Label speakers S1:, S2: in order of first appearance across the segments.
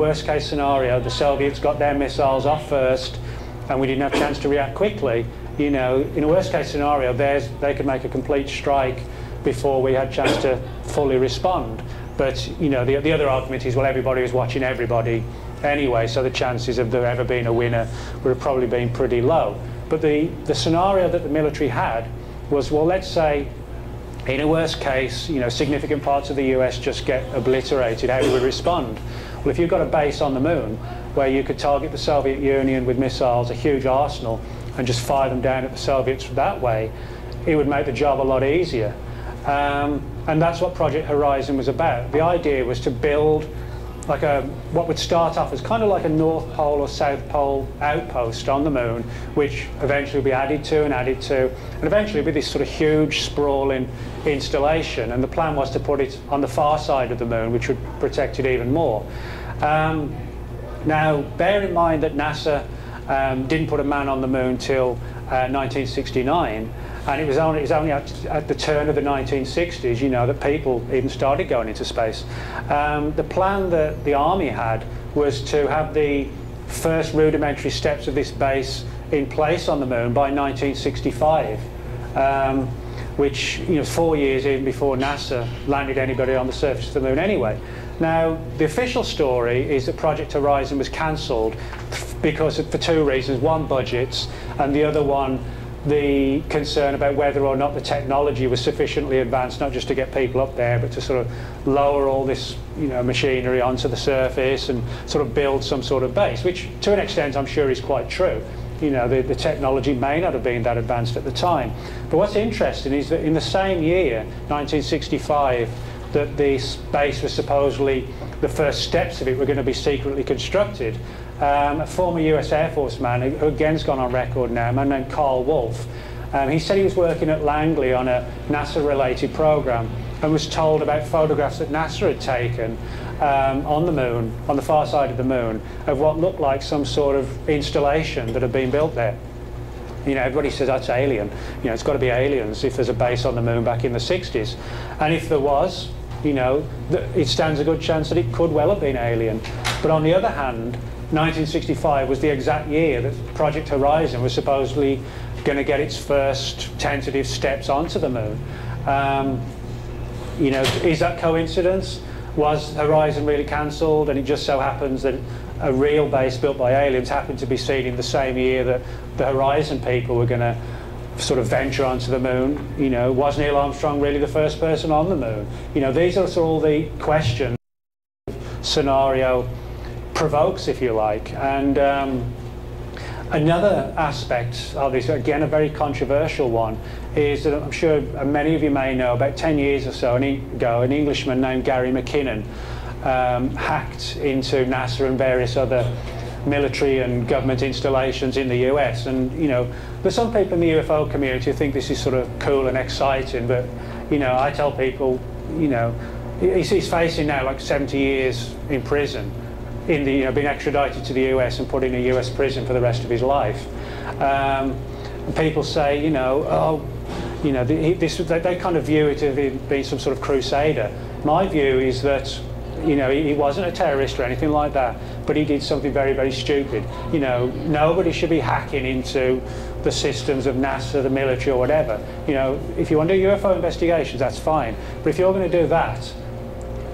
S1: worst case scenario, the Soviets got their missiles off first and we didn't have a chance to react quickly, you know, in a worst case scenario, they could make a complete strike before we had a chance to fully respond. But, you know, the, the other argument is, well, everybody was watching everybody anyway, so the chances of there ever being a winner would have probably been pretty low. But the, the scenario that the military had was, well, let's say in a worst case, you know, significant parts of the US just get obliterated, how do we respond? Well, if you've got a base on the moon where you could target the Soviet Union with missiles, a huge arsenal, and just fire them down at the Soviets that way, it would make the job a lot easier. Um, and that's what Project Horizon was about. The idea was to build like a what would start off as kind of like a North Pole or South Pole outpost on the moon, which eventually would be added to and added to, and eventually be this sort of huge sprawling installation. And the plan was to put it on the far side of the moon, which would protect it even more. Um, now, bear in mind that NASA um, didn't put a man on the moon till uh, 1969. And it was only, it was only at, at, the turn of the 1960s, you know, that people even started going into space. Um, the plan that the Army had was to have the first rudimentary steps of this base in place on the moon by 1965, um, which, you know, four years even before NASA landed anybody on the surface of the moon anyway. Now, the official story is that Project Horizon was cancelled because of, for two reasons. One, budgets, and the other one, the concern about whether or not the technology was sufficiently advanced, not just to get people up there, but to sort of lower all this you know, machinery onto the surface and sort of build some sort of base, which to an extent I'm sure is quite true. You know, the, the technology may not have been that advanced at the time. But what's interesting is that in the same year, 1965, that the base was supposedly, the first steps of it were going to be secretly constructed, um, a former US Air Force man who, who again's gone on record now, a man named Karl Wolfe. Um, he said he was working at Langley on a NASA-related program and was told about photographs that NASA had taken um, on the moon, on the far side of the moon, of what looked like some sort of installation that had been built there. You know, everybody says that's alien. You know, it's got to be aliens if there's a base on the moon back in the 60s. And if there was, you know, it stands a good chance that it could well have been alien. But on the other hand, 1965 was the exact year that Project Horizon was supposedly going to get its first tentative steps onto the moon. Um, you know, is that coincidence? Was Horizon really cancelled and it just so happens that a real base built by aliens happened to be seen in the same year that the Horizon people were going to sort of venture onto the moon? You know, was Neil Armstrong really the first person on the moon? You know, these are all the questions scenario provokes, if you like. And um, another aspect of this, again, a very controversial one, is that I'm sure many of you may know, about 10 years or so ago, an Englishman named Gary McKinnon um, hacked into NASA and various other military and government installations in the US. And, you know, there's some people in the UFO community think this is sort of cool and exciting, but, you know, I tell people, you know, he's facing now like 70 years in prison in the, you know, being extradited to the US and put in a US prison for the rest of his life. Um, people say, you know, oh, you know, this, they kind of view it as being some sort of crusader. My view is that, you know, he, he wasn't a terrorist or anything like that, but he did something very, very stupid. You know, nobody should be hacking into the systems of NASA, the military, or whatever. You know, if you want to do UFO investigations, that's fine. But if you're going to do that,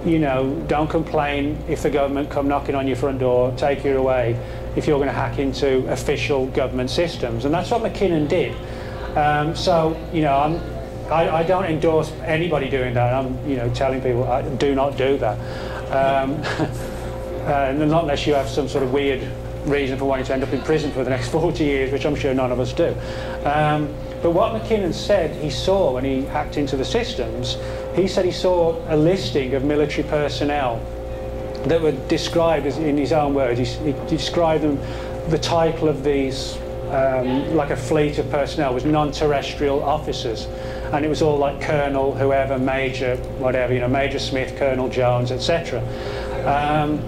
S1: you know, don't complain if the government come knocking on your front door, take you away, if you're going to hack into official government systems. And that's what McKinnon did. Um, so, you know, I'm, I, I, don't endorse anybody doing that. I'm, you know, telling people, I, do not do that. Um, uh, not unless you have some sort of weird reason for wanting to end up in prison for the next 40 years, which I'm sure none of us do. Um, but what McKinnon said he saw when he hacked into the systems he said he saw a listing of military personnel that were described as, in his own words, he, he described them, the title of these, um, like a fleet of personnel, was non-terrestrial officers. And it was all like Colonel, whoever, Major, whatever, you know, Major Smith, Colonel Jones, etc. Um,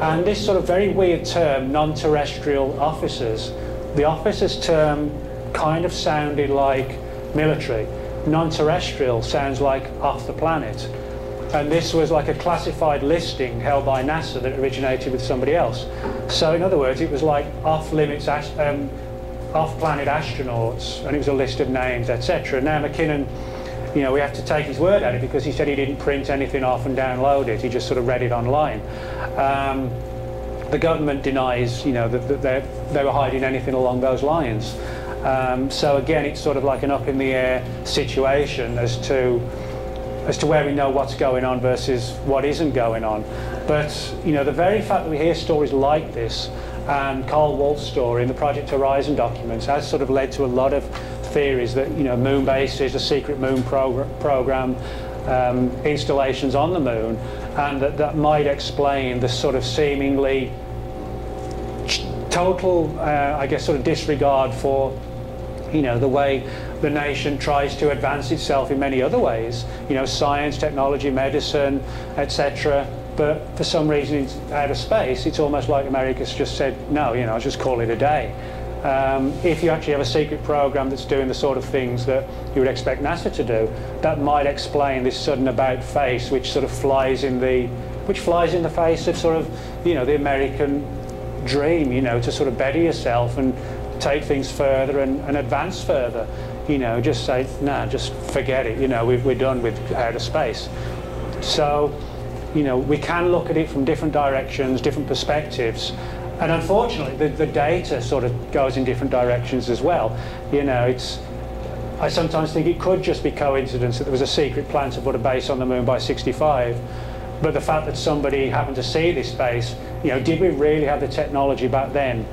S1: and this sort of very weird term, non-terrestrial officers, the officers term kind of sounded like military non-terrestrial sounds like off the planet. and this was like a classified listing held by NASA that originated with somebody else. So in other words, it was like off-limits, um, off-planet astronauts, and it was a list of names, etc. Now McKinnon, you know, we have to take his word at it because he said he didn't print anything off and download it. He just sort of read it online. Um, the government denies, you know, that, that they were hiding anything along those lines. Um, so again, it's sort of like an up in the air situation as to as to where we know what's going on versus what isn't going on. But you know, the very fact that we hear stories like this and Karl Wolfe's story in the Project Horizon documents has sort of led to a lot of theories that you know moon bases, a secret moon progr program, um, installations on the moon, and that that might explain the sort of seemingly total, uh, I guess, sort of disregard for you know the way the nation tries to advance itself in many other ways, you know, science, technology, medicine, etc. But for some reason, it's out of space. It's almost like America's just said, no, you know, I'll just call it a day. Um, if you actually have a secret program that's doing the sort of things that you would expect NASA to do, that might explain this sudden about face, which sort of flies in the, which flies in the face of sort of, you know, the American dream, you know, to sort of better yourself and take things further and, and advance further you know, just say, nah, just forget it, you know, we are done with outer space. So, you know, we can look at it from different directions, different perspectives, and unfortunately, the, the data sort of goes in different directions as well. You know, it's, I sometimes think it could just be coincidence that there was a secret plan to put a base on the moon by 65, but the fact that somebody happened to see this base, you know, did we really have the technology back then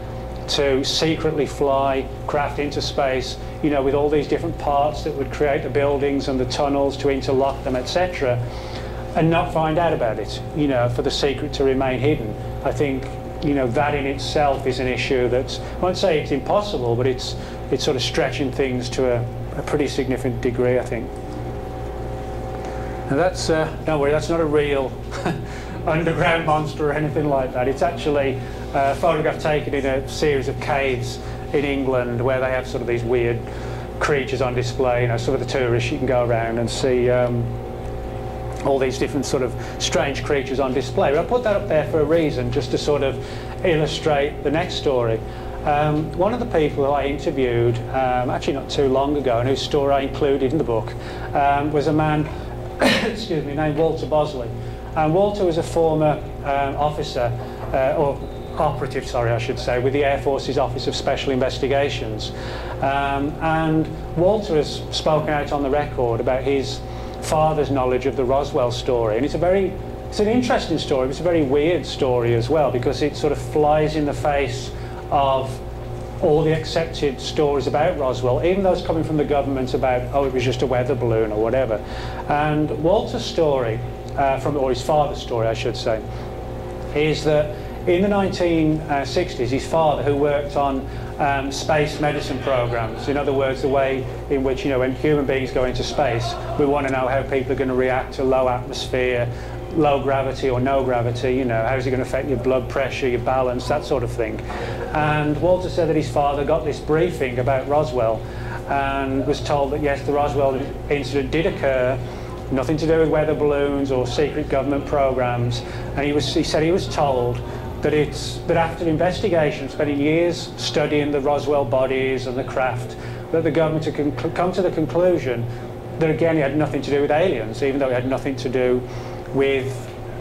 S1: to secretly fly craft into space, you know, with all these different parts that would create the buildings and the tunnels to interlock them, etc., and not find out about it, you know, for the secret to remain hidden. I think, you know, that in itself is an issue that's, I won't say it's impossible, but it's, it's sort of stretching things to a, a pretty significant degree, I think. Now that's, uh, don't worry, that's not a real underground monster or anything like that. It's actually a photograph taken in a series of caves in England where they have sort of these weird creatures on display. You know, some of the tourists you can go around and see um, all these different sort of strange creatures on display. But I put that up there for a reason, just to sort of illustrate the next story. Um, one of the people who I interviewed, um, actually not too long ago, and whose story I included in the book, um, was a man, excuse me, named Walter Bosley. And Walter was a former um, officer, uh, or operative, sorry, I should say, with the Air Force's Office of Special Investigations. Um, and Walter has spoken out on the record about his father's knowledge of the Roswell story. And it's a very, it's an interesting story, it's a very weird story as well, because it sort of flies in the face of all the accepted stories about Roswell, even those coming from the government about, oh, it was just a weather balloon or whatever. And Walter's story, uh, from, or his father's story, I should say, is that in the 1960s, his father, who worked on um, space medicine programs, in other words, the way in which, you know, when human beings go into space, we want to know how people are going to react to low atmosphere, low gravity or no gravity, you know, how is it going to affect your blood pressure, your balance, that sort of thing. And Walter said that his father got this briefing about Roswell and was told that yes, the Roswell incident did occur, nothing to do with weather balloons or secret government programs. And he, was, he said he was told that it's that after investigation, spending years studying the Roswell bodies and the craft, that the government had come to the conclusion that again it had nothing to do with aliens, even though it had nothing to do with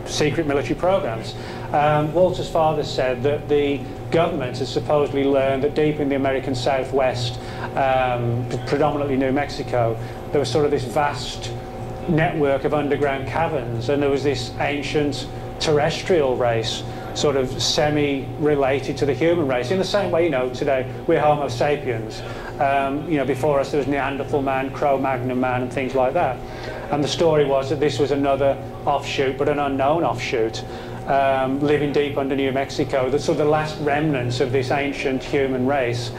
S1: secret military programs. Um, Walter's father said that the government has supposedly learned that deep in the American Southwest, um, predominantly New Mexico, there was sort of this vast network of underground caverns and there was this ancient terrestrial race sort of semi-related to the human race. In the same way, you know, today we're Homo sapiens. Um, you know, before us there was Neanderthal man, Cro-Magnon man, and things like that. And the story was that this was another offshoot, but an unknown offshoot, um, living deep under New Mexico. The sort of the last remnants of this ancient human race,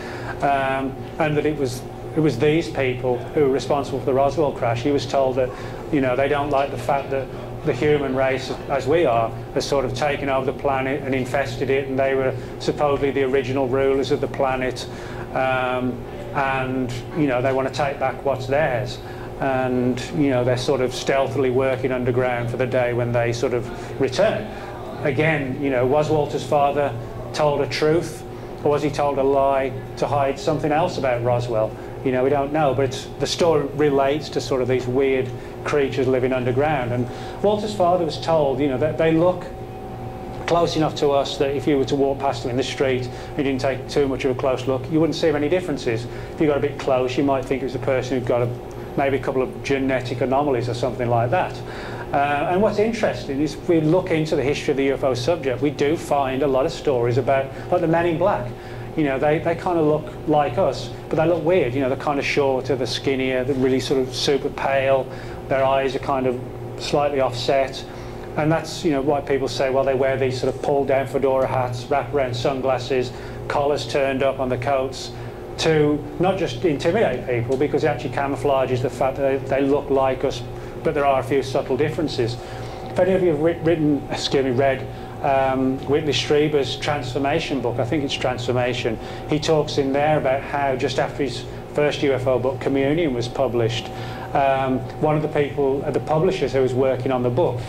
S1: um, and that it was it was these people who were responsible for the Roswell crash. He was told that, you know, they don't like the fact that the human race, as we are, has sort of taken over the planet and infested it, and they were supposedly the original rulers of the planet, um, and you know they want to take back what's theirs. and you know they're sort of stealthily working underground for the day when they sort of return. Again, you know, was Walter's father told a truth, or was he told a lie to hide something else about Roswell? You know, we don't know, but the story relates to sort of these weird creatures living underground. And Walter's father was told, you know, that they look close enough to us that if you were to walk past them in the street and you didn't take too much of a close look, you wouldn't see any differences. If you got a bit close, you might think it was a person who'd got a, maybe a couple of genetic anomalies or something like that. Uh, and what's interesting is if we look into the history of the UFO subject, we do find a lot of stories about, like the Men in Black. You know, they, they kind of look like us, but they look weird. You know, they're kind of shorter, they're skinnier, they're really sort of super pale. Their eyes are kind of slightly offset. And that's, you know, why people say, well, they wear these sort of pulled down fedora hats, wraparound sunglasses, collars turned up on the coats, to not just intimidate people, because it actually camouflages the fact that they, they look like us, but there are a few subtle differences. If any of you have written, excuse me, read um, Whitley Strieber's Transformation book, I think it's Transformation, he talks in there about how just after his first UFO book, Communion, was published, um, one of the people, uh, the publishers who was working on the book,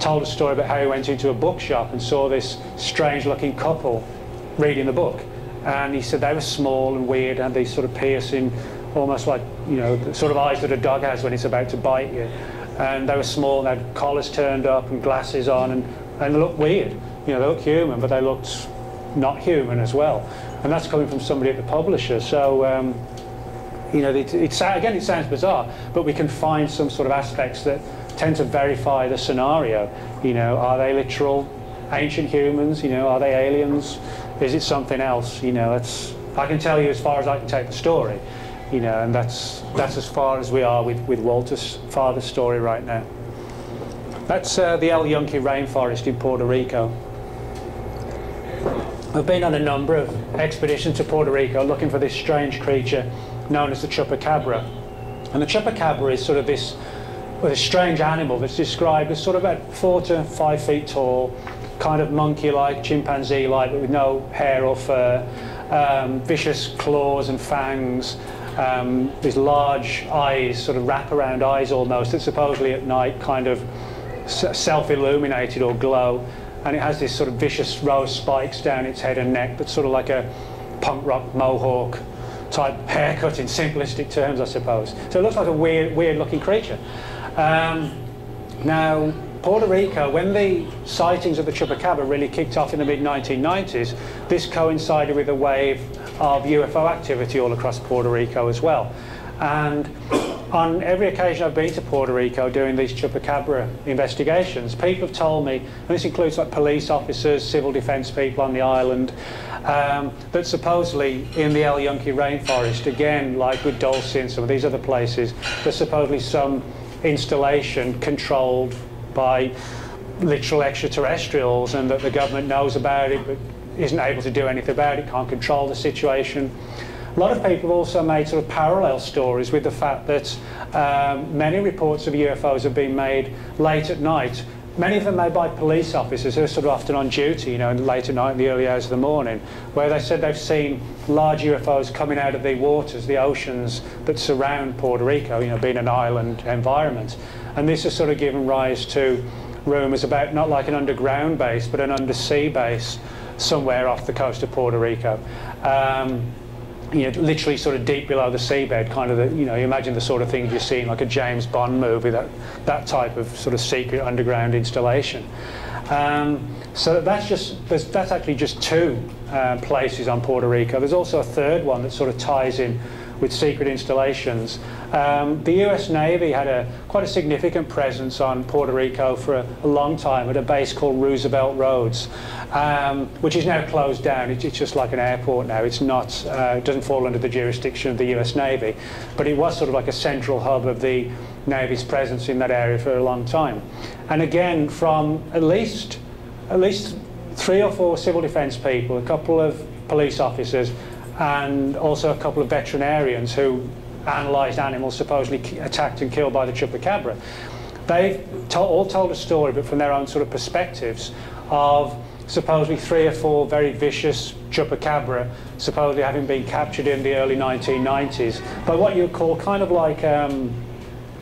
S1: told a story about how he went into a bookshop and saw this strange looking couple reading the book. And he said they were small and weird, and these sort of piercing, almost like, you know, the sort of eyes that a dog has when it's about to bite you. And they were small, they had collars turned up and glasses on, and and they looked weird. You know, they looked human, but they looked not human as well. And that's coming from somebody at the publisher. So, um, you know, it, it, again, it sounds bizarre, but we can find some sort of aspects that tend to verify the scenario. You know, are they literal ancient humans? You know, are they aliens? Is it something else? You know, it's, I can tell you as far as I can take the story. You know, and that's, that's as far as we are with, with Walter's father's story right now. That's uh, the El Yunque rainforest in Puerto Rico. I've been on a number of expeditions to Puerto Rico looking for this strange creature known as the chupacabra. And the chupacabra is sort of this, well, strange animal that's described as sort of about four to five feet tall, kind of monkey-like, chimpanzee-like, but with no hair or fur, um, vicious claws and fangs, um, these large eyes, sort of wrap-around eyes almost, that supposedly at night kind of self-illuminated or glow and it has this sort of vicious row of spikes down its head and neck but sort of like a punk rock mohawk type haircut in simplistic terms I suppose. So it looks like a weird, weird looking creature. Um, now Puerto Rico, when the sightings of the Chupacabra really kicked off in the mid-1990s, this coincided with a wave of UFO activity all across Puerto Rico as well. And on every occasion I've been to Puerto Rico doing these chupacabra investigations, people have told me, and this includes like police officers, civil defence people on the island, um, that supposedly in the El Yunque rainforest, again, like with Dulce and some of these other places, there's supposedly some installation controlled by literal extraterrestrials and that the government knows about it but isn't able to do anything about it, can't control the situation. A lot of people also made sort of parallel stories with the fact that um, many reports of UFOs have been made late at night. Many of them made by police officers who are sort of often on duty, you know, late at night in the early hours of the morning, where they said they've seen large UFOs coming out of the waters, the oceans that surround Puerto Rico, you know, being an island environment. And this has sort of given rise to rumours about not like an underground base, but an undersea base somewhere off the coast of Puerto Rico. Um, you know, literally sort of deep below the seabed, kind of the, you know, you imagine the sort of things you see in like a James Bond movie, that, that type of sort of secret underground installation. Um, so that's just, that's actually just two uh, places on Puerto Rico. There's also a third one that sort of ties in with secret installations. Um, the US Navy had a quite a significant presence on Puerto Rico for a, a long time at a base called Roosevelt Roads, um, which is now closed down. It's, it's, just like an airport now. It's not, uh, it doesn't fall under the jurisdiction of the US Navy, but it was sort of like a central hub of the Navy's presence in that area for a long time. And again, from at least, at least three or four civil defence people, a couple of police officers, and also a couple of veterinarians who analysed animals supposedly attacked and killed by the chupacabra. They've to all told a story, but from their own sort of perspectives, of supposedly three or four very vicious chupacabra, supposedly having been captured in the early 1990s by what you would call kind of like um,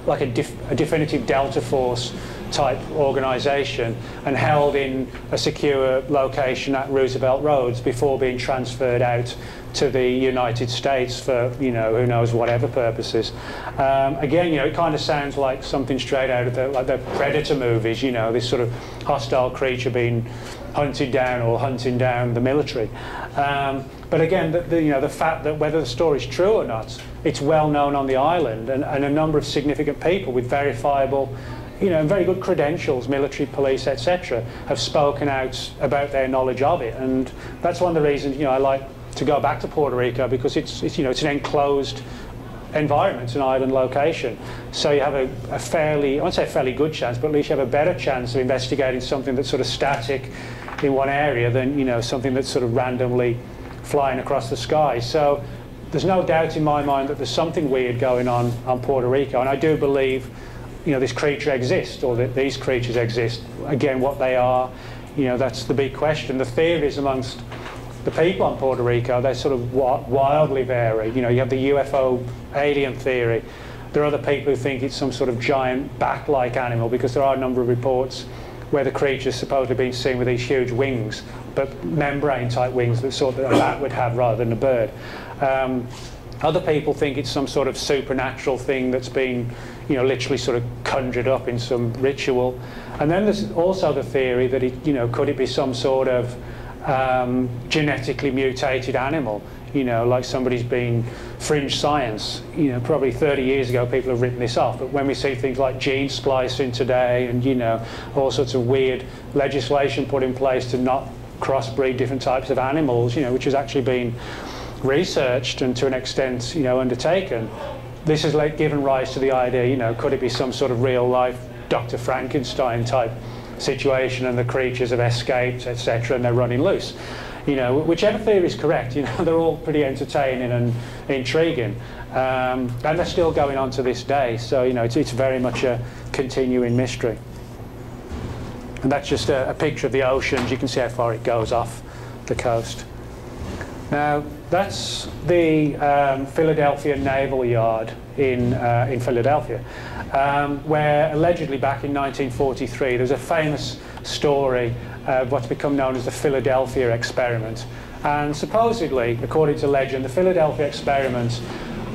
S1: like a, a definitive Delta Force type organisation and held in a secure location at Roosevelt Roads before being transferred out to the United States for, you know, who knows whatever purposes. Um, again, you know, it kind of sounds like something straight out of the, like the Predator movies, you know, this sort of hostile creature being hunted down or hunting down the military. Um, but again, the, the, you know, the fact that whether the story is true or not, it's well known on the island and, and a number of significant people with verifiable you know, very good credentials, military, police, etc., have spoken out about their knowledge of it, and that's one of the reasons you know I like to go back to Puerto Rico because it's, it's you know it's an enclosed environment, it's an island location, so you have a, a fairly I won't say fairly good chance, but at least you have a better chance of investigating something that's sort of static in one area than you know something that's sort of randomly flying across the sky. So there's no doubt in my mind that there's something weird going on on Puerto Rico, and I do believe you know, this creature exists or that these creatures exist. Again, what they are, you know, that's the big question. The theories amongst the people on Puerto Rico, they sort of wildly vary. You know, you have the UFO alien theory. There are other people who think it's some sort of giant bat-like animal because there are a number of reports where the creature's supposedly been seen with these huge wings, but membrane-type wings that sort of a bat would have rather than a bird. Um, other people think it's some sort of supernatural thing that's been you know, literally sort of conjured up in some ritual. And then there's also the theory that it, you know, could it be some sort of um, genetically mutated animal? You know, like somebody's been fringe science. You know, probably 30 years ago, people have written this off. But when we see things like gene splicing today, and you know, all sorts of weird legislation put in place to not crossbreed different types of animals, you know, which has actually been researched and to an extent, you know, undertaken this has like given rise to the idea, you know, could it be some sort of real life Dr. Frankenstein type situation and the creatures have escaped, etc., and they're running loose? You know, whichever theory is correct, you know, they're all pretty entertaining and intriguing. Um, and they're still going on to this day. So, you know, it's, it's very much a continuing mystery. And that's just a, a picture of the oceans. You can see how far it goes off the coast. Now, that's the um, Philadelphia Naval Yard in, uh, in Philadelphia, um, where allegedly back in 1943 there's a famous story of what's become known as the Philadelphia experiment. And supposedly, according to legend, the Philadelphia experiment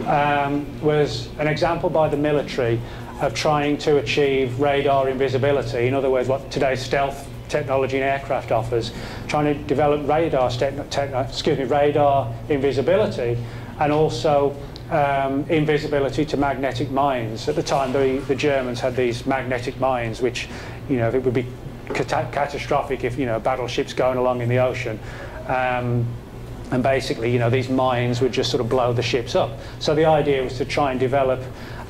S1: um, was an example by the military of trying to achieve radar invisibility, in other words, what today's stealth technology in aircraft offers, trying to develop radar, excuse me, radar invisibility and also um, invisibility to magnetic mines. At the time, the, the Germans had these magnetic mines, which, you know, it would be cat catastrophic if, you know, battleships going along in the ocean. Um, and basically, you know, these mines would just sort of blow the ships up. So the idea was to try and develop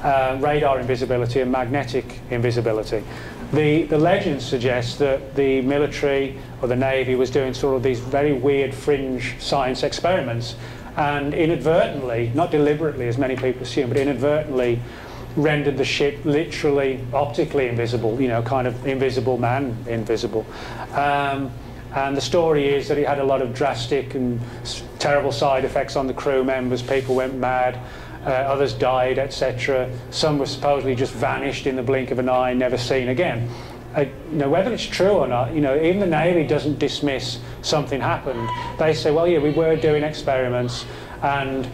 S1: uh, radar invisibility and magnetic invisibility. The, the legend suggests that the military or the navy was doing sort of these very weird fringe science experiments and inadvertently, not deliberately as many people assume, but inadvertently rendered the ship literally optically invisible, you know, kind of invisible man invisible. Um, and the story is that it had a lot of drastic and terrible side effects on the crew members. People went mad uh, others died, etc. Some were supposedly just vanished in the blink of an eye, never seen again. Uh, you know, whether it's true or not, you know, even the Navy doesn't dismiss something happened. They say, well, yeah, we were doing experiments, and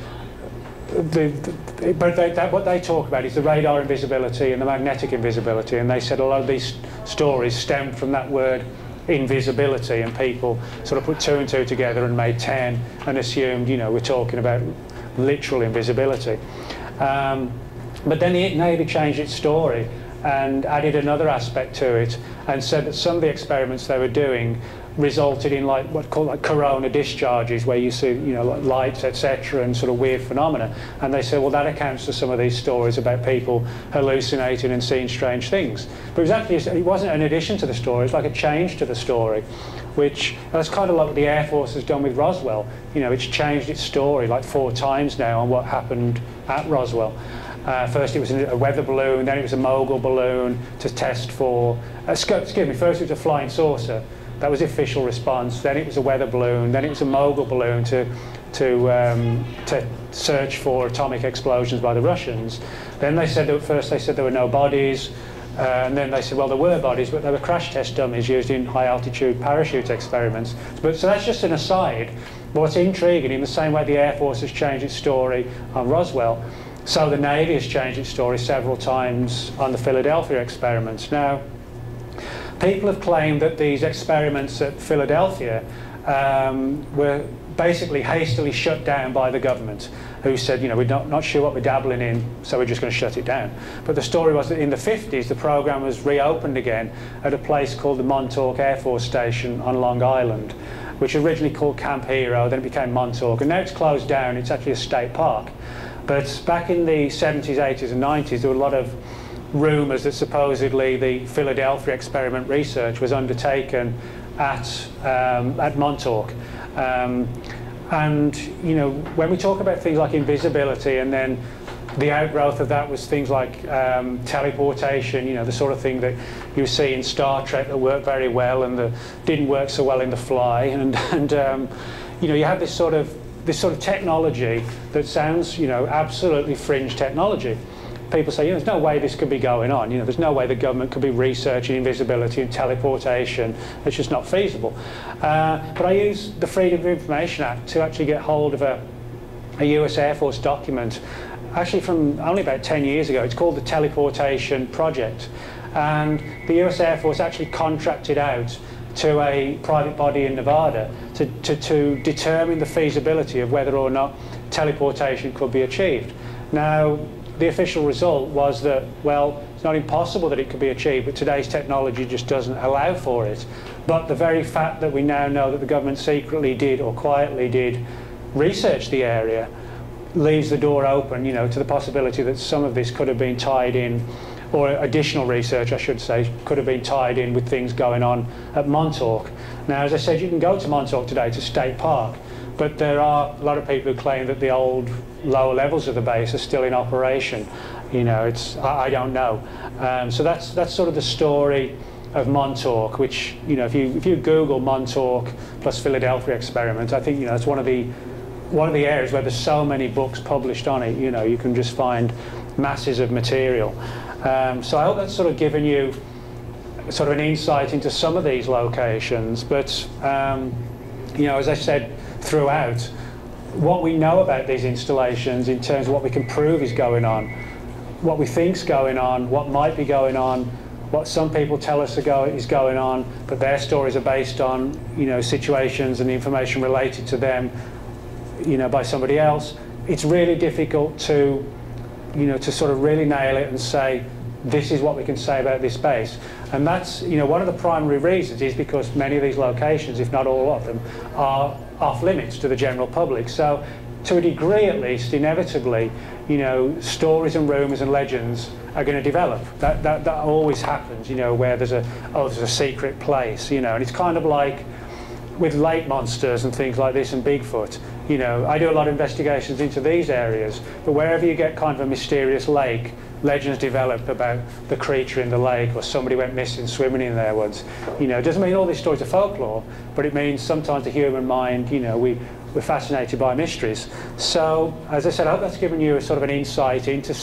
S1: the, the, but they, that, what they talk about is the radar invisibility and the magnetic invisibility, and they said a lot of these stories stemmed from that word invisibility, and people sort of put two and two together and made ten and assumed, you know, we're talking about literal invisibility. Um, but then the Navy changed its story and added another aspect to it and said that some of the experiments they were doing resulted in like what called like corona discharges where you see you know like lights etc and sort of weird phenomena. And they said well that accounts for some of these stories about people hallucinating and seeing strange things. But it was actually it wasn't an addition to the story it's like a change to the story which that's kind of like the Air Force has done with Roswell. You know, it's changed its story like four times now on what happened at Roswell. Uh, first it was a weather balloon, then it was a mogul balloon to test for, uh, excuse me, first it was a flying saucer That was the official response. Then it was a weather balloon. Then it was a mogul balloon to, to, um, to search for atomic explosions by the Russians. Then they said, that first they said there were no bodies. Uh, and then they said, well, there were bodies, but they were crash test dummies used in high altitude parachute experiments. But, so that's just an aside. What's intriguing, in the same way the Air Force has changed its story on Roswell, so the Navy has changed its story several times on the Philadelphia experiments. Now, people have claimed that these experiments at Philadelphia um, were basically hastily shut down by the government, who said, you know, we're not, not sure what we're dabbling in, so we're just going to shut it down. But the story was that in the 50s, the program was reopened again at a place called the Montauk Air Force Station on Long Island, which originally called Camp Hero, then it became Montauk, and now it's closed down, it's actually a state park. But back in the 70s, 80s and 90s, there were a lot of rumours that supposedly the Philadelphia experiment research was undertaken at, um, at Montauk. Um, and, you know, when we talk about things like invisibility and then the outgrowth of that was things like um, teleportation, you know, the sort of thing that you see in Star Trek that worked very well and that didn't work so well in The Fly. And, and um, you know, you have this sort of this sort of technology that sounds, you know, absolutely fringe technology people say, you know, there's no way this could be going on. You know, there's no way the government could be researching invisibility and teleportation. It's just not feasible. Uh, but I use the Freedom of Information Act to actually get hold of a, a US Air Force document, actually from only about 10 years ago. It's called the Teleportation Project. And the US Air Force actually contracted out to a private body in Nevada to, to, to determine the feasibility of whether or not teleportation could be achieved. Now, the official result was that, well, it's not impossible that it could be achieved, but today's technology just doesn't allow for it. But the very fact that we now know that the government secretly did or quietly did research the area leaves the door open, you know, to the possibility that some of this could have been tied in, or additional research, I should say, could have been tied in with things going on at Montauk. Now, as I said, you can go to Montauk today, to State Park, but there are a lot of people who claim that the old lower levels of the base are still in operation. You know, it's I, I don't know. Um, so that's that's sort of the story of Montauk, which you know, if you if you Google Montauk plus Philadelphia experiment, I think you know it's one of the one of the areas where there's so many books published on it. You know, you can just find masses of material. Um, so I hope that's sort of given you sort of an insight into some of these locations. But um, you know, as I said throughout, what we know about these installations in terms of what we can prove is going on, what we think's going on, what might be going on, what some people tell us is going on, but their stories are based on you know situations and information related to them, you know, by somebody else. It's really difficult to, you know, to sort of really nail it and say this is what we can say about this base. And that's, you know, one of the primary reasons is because many of these locations, if not all of them, are off limits to the general public. So to a degree at least, inevitably, you know, stories and rumours and legends are going to develop. That, that, that always happens, you know, where there's a, oh, there's a secret place, you know, and it's kind of like with lake monsters and things like this and Bigfoot. You know, I do a lot of investigations into these areas, but wherever you get kind of a mysterious lake, legends develop about the creature in the lake or somebody went missing swimming in there once. You know, it doesn't mean all these stories are folklore, but it means sometimes the human mind, you know, we, we're fascinated by mysteries. So, as I said, I hope that's given you a sort of an insight into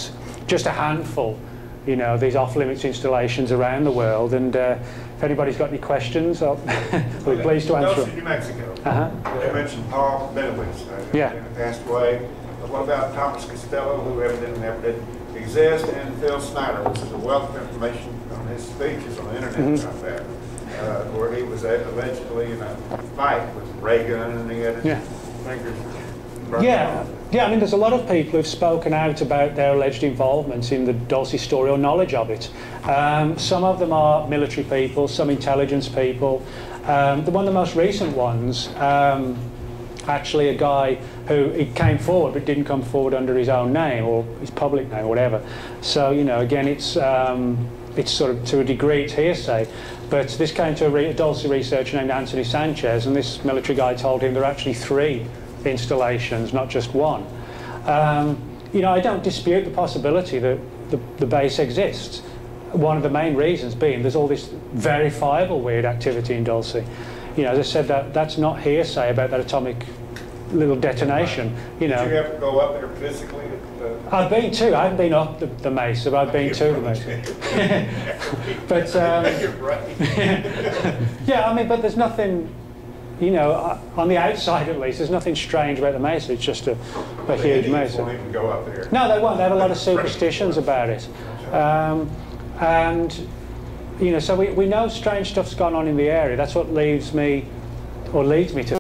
S1: just a handful, you know, these off-limits installations around the world. And uh, if anybody's got any questions, I'll be pleased to answer
S2: them. New Mexico.
S1: Uh-huh.
S2: You mentioned Paul Bennewitz. Uh,
S1: yeah.
S2: Passed away. What about Thomas Castello, who evidently never did exist, and Phil Schneider, which is a wealth of information on his speeches on the internet mm -hmm. about that, uh, where he was allegedly in a fight with Reagan and he had his yeah. fingers.
S1: Yeah, yeah. I mean, there's a lot of people who've spoken out about their alleged involvement in the Dulce story or knowledge of it. Um, some of them are military people, some intelligence people. Um, the one of the most recent ones. Um, actually a guy who came forward but didn't come forward under his own name or his public name or whatever. So, you know, again, it's, um, it's sort of to a degree it's hearsay. But this came to a, re a Dulce researcher named Anthony Sanchez, and this military guy told him there are actually three installations, not just one. Um, you know, I don't dispute the possibility that the, the base exists. one of the main reasons being there's all this verifiable weird activity in Dulce. You know, as I said, that that's not hearsay about that atomic little detonation. You know,
S2: Did you to go up there physically? uh,
S1: I've been to. I haven't been up the, the mesa, but I've been to the mesa. But um, yeah, I mean, but there's nothing. You know, on the outside at least, there's nothing strange about the mesa. It's just a, a
S2: The
S1: huge mesa.
S2: won't even go up there.
S1: No, they won't. They have a lot of superstitions about it. Um, and, you know, so we, we know strange stuff's gone on in the area. That's what leaves me, or leads me to